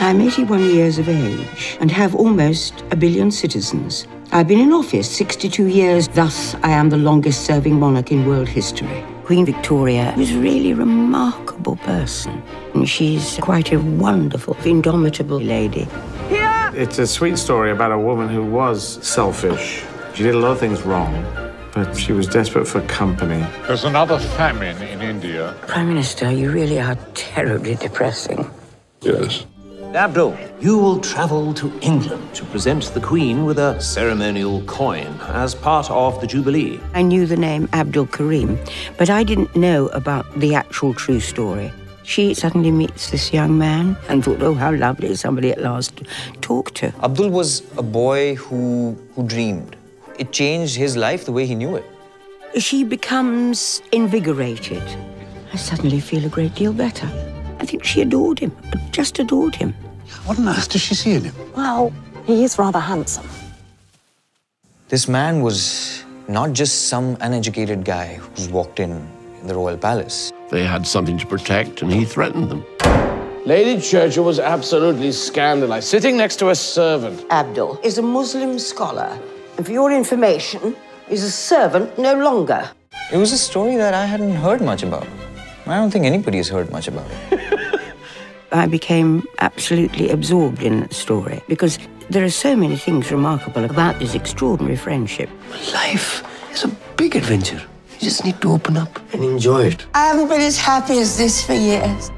I'm 81 years of age and have almost a billion citizens. I've been in office 62 years, thus I am the longest serving monarch in world history. Queen Victoria was a really remarkable person. And she's quite a wonderful, indomitable lady. Here! It's a sweet story about a woman who was selfish. She did a lot of things wrong, but she was desperate for company. There's another famine in India. Prime Minister, you really are terribly depressing. Yes. Abdul, you will travel to England to present the Queen with a ceremonial coin as part of the Jubilee. I knew the name Abdul Karim, but I didn't know about the actual true story. She suddenly meets this young man and thought, oh, how lovely, somebody at last to talk to. Abdul was a boy who, who dreamed. It changed his life the way he knew it. She becomes invigorated. I suddenly feel a great deal better. I think she adored him, just adored him. What on earth does she see in him? Well, he is rather handsome. This man was not just some uneducated guy who's walked in, in the royal palace. They had something to protect, and he threatened them. Lady Churchill was absolutely scandalized, sitting next to a servant. Abdul is a Muslim scholar, and for your information, is a servant no longer. It was a story that I hadn't heard much about. I don't think anybody has heard much about it. I became absolutely absorbed in the story because there are so many things remarkable about this extraordinary friendship. Life is a big adventure. You just need to open up and enjoy it. I haven't been as happy as this for years.